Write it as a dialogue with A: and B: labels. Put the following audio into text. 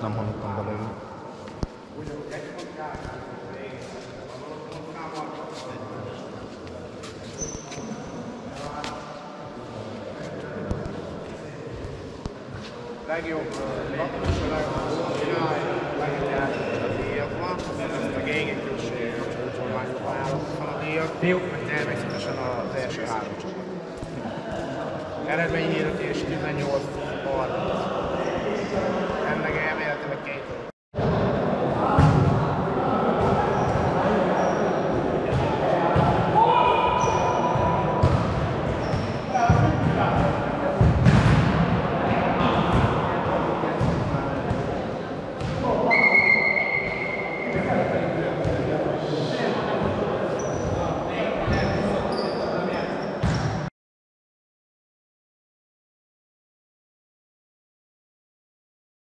A: nem hallottam belőle.
B: Legjobb, legjobb, legjobb, legjobb, legjobb, legjobb, triumf, természetesen az első három csapat. Eredményhirdetés 18 30 Ennek elméletileg két